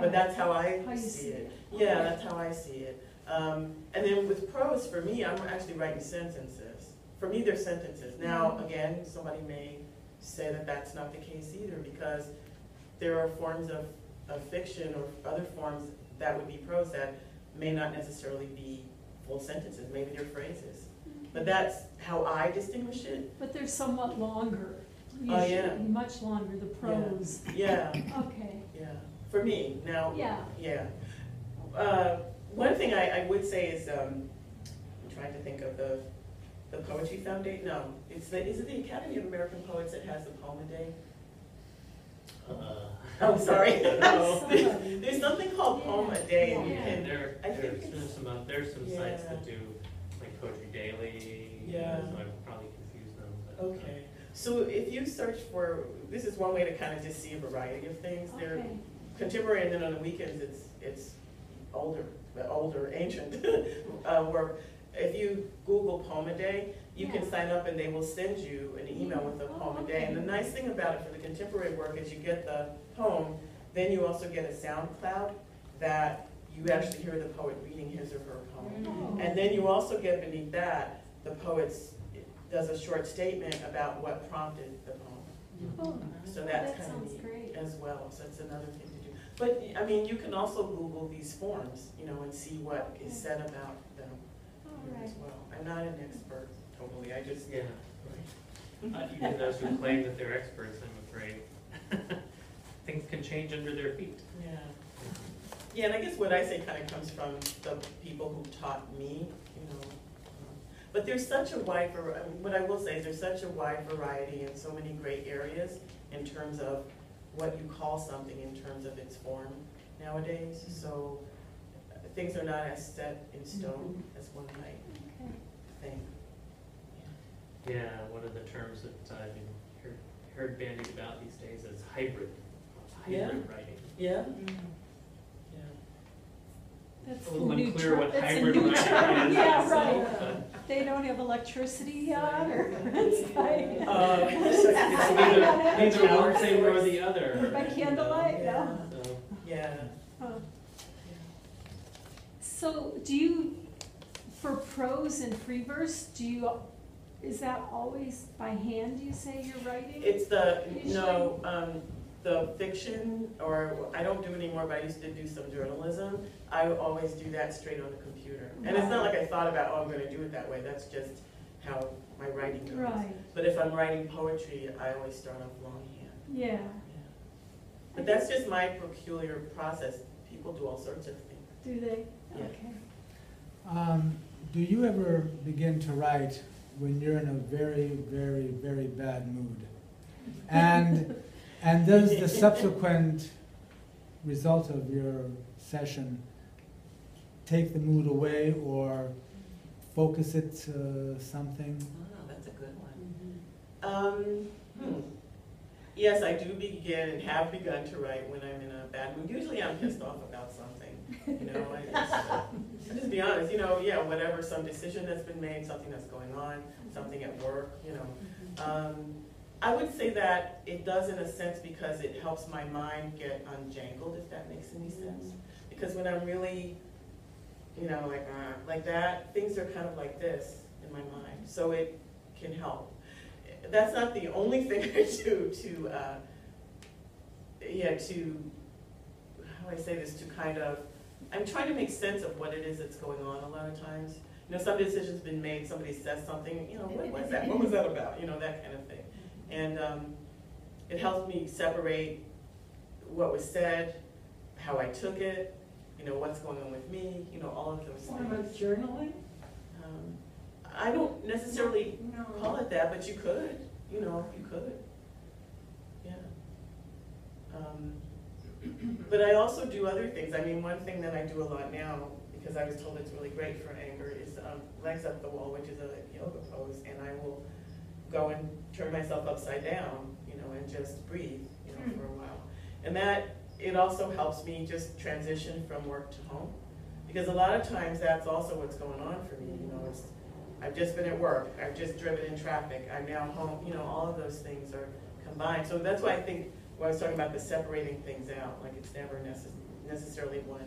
but that's how I How see it. it. Yeah, Okay. that's how I see it. Um, and then with prose, for me, I'm actually writing sentences. For me, they're sentences. Now, Mhm. again, somebody may say that that's not the case either, because there are forms of, of fiction or other forms that would be prose that may not necessarily be full sentences, maybe they're phrases. But that's how I distinguish it. But they're somewhat longer, Oh, yeah. much longer, the prose. Yeah, Okay, yeah, for me, now. Yeah. Yeah. Uh, one thing I, I would say is, um, I'm trying to think of the, the Poetry Foundation, no, it's the, is it the Academy of American Poets that has the Poem a Day? Uh, Oh, sorry. Somebody. There's something called Poem a Day, and you Yeah. can, there, I think there's, it's- there's some, oth- there's some sites that do like Poetry Daily. Yeah. So I've probably confused them, but. uh, okay. So if you search for, this is one way to kind of just see a variety of things. They're Okay. Contemporary, and then on the weekends, it's, it's older, older, ancient uh, work. If you Google Poem a Day, you can sign up and they will send you an email with a Oh, poem a day. And the nice thing about it for the contemporary work is you get the poem, then you also get a sound cloud that you actually hear the poet reading his or her poem. Oh. And then you also get beneath that, the poet does a short statement about what prompted the poem. Oh, So that's That kind of neat great. as well, so it's another thing. But, I mean, you can also Google these forms, you know, and see what is said about them All as well. I'm not an expert totally, I just. Yeah, right. Uh, Even those who claim that they're experts, I'm afraid, things can change under their feet. Yeah. Yeah, and I guess what I say kind of comes from the people who taught me, you know. um, But there's such a wide, var- I mean, what I will say is there's such a wide variety in so many great areas in terms of what you call something in terms of its form nowadays. So uh, things are not as set in stone as one might Okay. think. Yeah, one of the terms that I've been heard, heard bandied about these days is hybrid, Yeah. hybrid writing. Yeah? Yeah. That's A little new unclear ter- what that's a hybrid new writing term. is. Yeah, right. They don't have electricity yet, or it's like. Uh, It's neither, neither one thing nor the other. By candlelight, Yeah. no. So, Yeah. Huh. So do you, for prose and free verse, do you, is that always by hand, you say you're writing? It's the, no, um, the fiction, or, I don't do it anymore, but I used to do some journalism. I always do that straight on the computer. And it's not like I thought about, oh, I'm gonna do it that way, that's just how my writing goes. Right, But if I'm writing poetry, I always start off longhand. yeah. Yeah. But that's just my peculiar process. People do all sorts of things. Do they? Yeah. Okay. Um, do you ever begin to write when you're in a very, very, very bad mood? And, and does the subsequent result of your session take the mood away or focus it to something? Oh, that's a good one. Um, hmm. Yes, I do begin and have begun to write when I'm in a bad mood. Usually I'm pissed off about something, you know, I just, I'll just be honest, you know, yeah, whatever, some decision that's been made, something that's going on, something at work, you know. Um, I would say that it does in a sense because it helps my mind get unjangled, if that makes any sense. Because when I'm really, you know, like, uh, like that, things are kind of like this in my mind. So it can help. That's not the only thing I do to, uh, yeah, to, how do I say this, to kind of, I'm trying to make sense of what it is that's going on a lot of times. You know, some decision's been made, somebody says something, you know, what was that, what was that about, you know, that kind of thing. And, um, it helps me separate what was said, how I took it, you know, what's going on with me, you know, all of those What about things. journaling? Um, I don't necessarily No. call it that, but you could, you know, you could. Yeah. Um, But I also do other things. I mean, one thing that I do a lot now, because I was told it's really great for anger, is um, legs up the wall, which is a yoga pose, and I will go and turn myself upside down, you know, and just breathe, you know, hmm. for a while. And that, it also helps me just transition from work to home. Because a lot of times that's also what's going on for me, you know, it's, I've just been at work, I've just driven in traffic, I'm now home, you know, all of those things are combined. So that's why I think, when I was talking about the separating things out, like it's never necess- necessarily one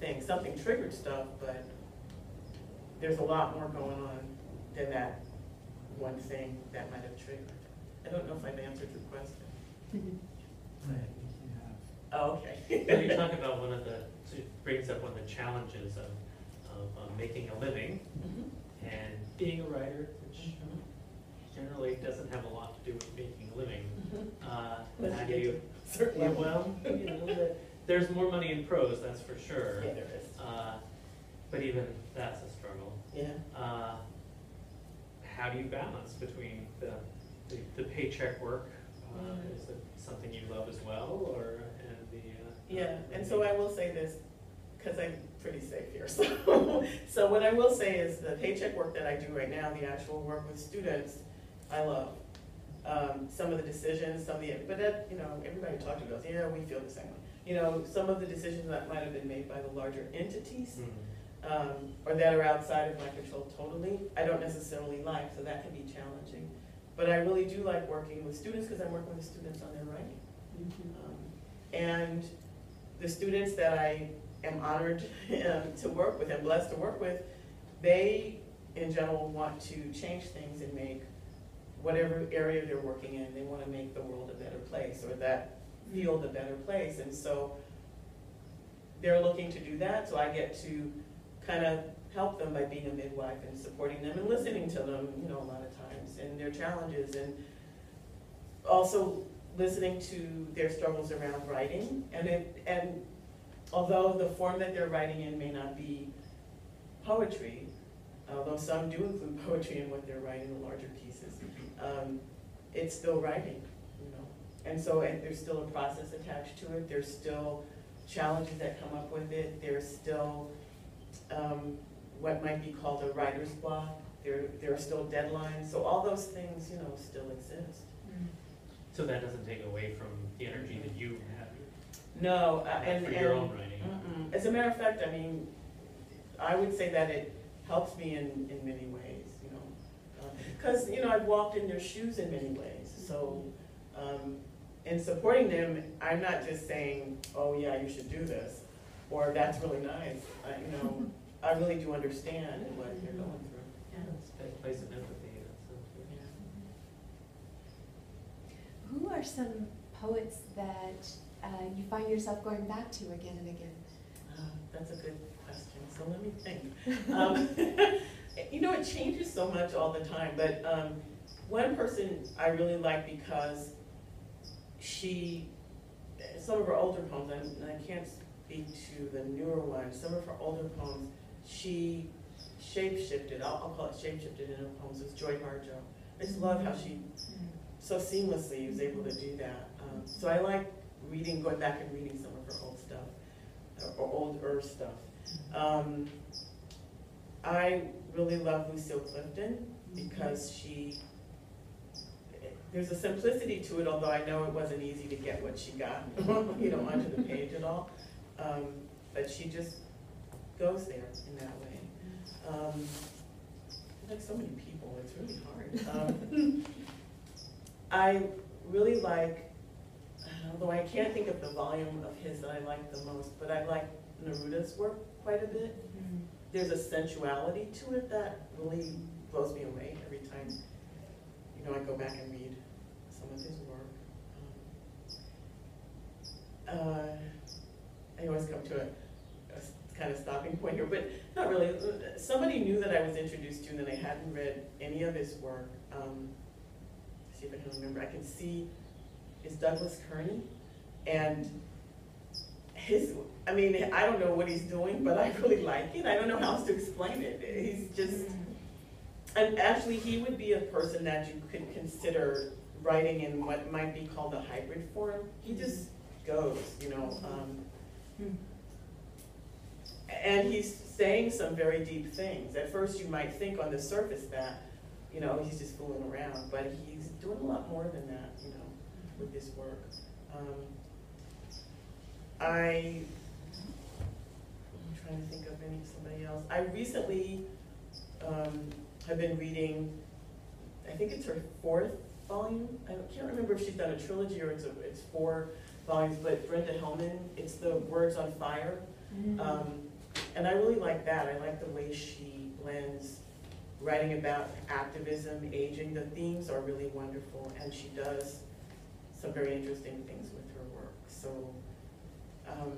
thing. Something triggered stuff, but there's a lot more going on than that one thing that might have triggered. I don't know if I've answered your question. I think you. Oh, okay. When you talk about one of the, so it brings up one of the challenges of, of, of making a living Mhm. and being a writer, which generally doesn't have a lot to do with making a living. Mhm. Uh, But how do you, yeah, level. well, you know, the- there's more money in prose, that's for sure. Yeah, there is. Uh, but even that's a struggle. Yeah. Uh, How do you balance between the, the- the paycheck work? uh, Mm. Is it something you love as well, or, and the? uh, Yeah, and so I will say this, because I'm pretty safe here, so, so what I will say is the paycheck work that I do right now, the actual work with students, I love. Um, some of the decisions, some of the, but that, you know, everybody talked goes, yeah, we feel the same way. You know, some of the decisions that might have been made by the larger entities, Mhm. Um, or that are outside of my control totally, I don't necessarily like, so that can be challenging. But I really do like working with students, because I'm working with students on their writing. Um, And the students that I am honored um, to work with and blessed to work with, they, in general, want to change things and make whatever area they're working in, they want to make the world a better place, or that field a better place. And so they're looking to do that, so I get to kind of help them by being a midwife and supporting them and listening to them, you know, a lot of times, and their challenges, and also listening to their struggles around writing, and it, and although the form that they're writing in may not be poetry, although some do include poetry in what they're writing, the larger pieces, um, it's still writing, you know. And so, and there's still a process attached to it, there's still challenges that come up with it, there's still, um, what might be called a writer's block, there, there are still deadlines, so all those things, you know, still exist. So that doesn't take away from the energy that you have No, uh, and, for your and, own writing. mm-mm. as a matter of fact, I mean, I would say that it helps me in, in many ways, you know. Because, you know, I've walked in their shoes in many ways, so, um, in supporting them, I'm not just saying, oh, yeah, you should do this, or that's really nice, I, you know, I really do understand what you're going through. Yeah, it's a place of empathy, that's so good. Who are some poets that uh, you find yourself going back to again and again? Ah, That's a good question, so let me think. Um, You know, it changes so much all the time, but um, one person I really like because she, some of her older poems, and and I can't speak to the newer ones, some of her older poems, she shapeshifted. I'll, I'll call it shape-shifted in her poems, it's Joy Harjo. I just love how she so seamlessly was able to do that. Um, so I like reading, going back and reading some of her old stuff, or older stuff. Um, I really love Lucille Clifton because she, there's a simplicity to it, although I know it wasn't easy to get what she got, you know, onto the page at all. Um, but she just goes there in that way. Um, like so many people, it's really hard. Um, I really like, although I can't think of the volume of his that I like the most, but I like Neruda's work quite a bit. There's a sensuality to it that really blows me away every time, you know, I go back and read some of his work. Um, Uh, I always come to a, kind of stopping point here, but not really. Somebody knew that I was introduced to and that I hadn't read any of his work. Um, see if I can remember. I can see is Douglas Kearney, and his. I mean, I don't know what he's doing, but I really like it. I don't know how else to explain it. He's just. And actually, he would be a person that you could consider writing in what might be called a hybrid form. He just goes, you know. Um, and he's saying some very deep things. At first, you might think on the surface that, you know, he's just fooling around, but he's doing a lot more than that, you know, with his work. Um, I, I'm trying to think of any somebody else. I recently um, have been reading, I think it's her fourth volume. I can't remember if she's done a trilogy or it's, a, it's four volumes, but Brenda Hillman, it's the Words on Fire. Um, and I really like that. I like the way she blends writing about activism, aging. The themes are really wonderful, and she does some very interesting things with her work. So um,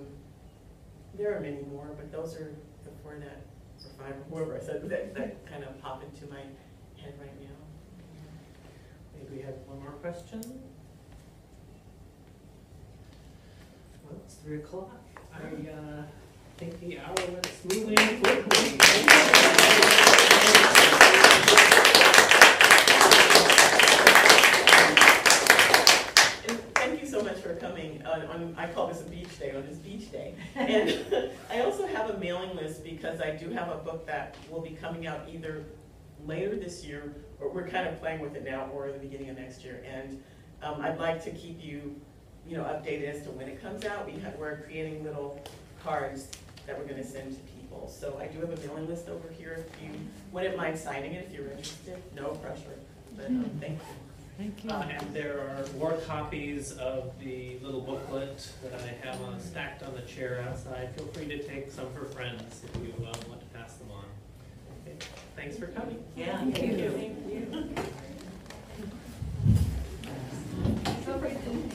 there are many more, but those are the four that, or five, or whoever I said, that, that kind of pop into my head right now. Maybe we have one more question? Well, it's three o'clock. I uh, think the hour went smoothly and quickly. And Thank you so much for coming. Uh, on, I call this a beach day, on this beach day. And I also have a mailing list because I do have a book that will be coming out either later this year, or we're kind of playing with it now, or the beginning of next year. And um, I'd like to keep you you know, updated as to when it comes out. We have, we're creating little cards that we're gonna send to people. So I do have a mailing list over here if you wouldn't mind signing it if you're interested. No pressure, but um, hmm. thank you. Thank you. Uh, and there are more copies of the little booklet that I have stacked on the chair outside. Feel free to take some for friends if you um, want to pass them on. Okay. Thanks for coming. Yeah, thank, thank you. you. Thank you.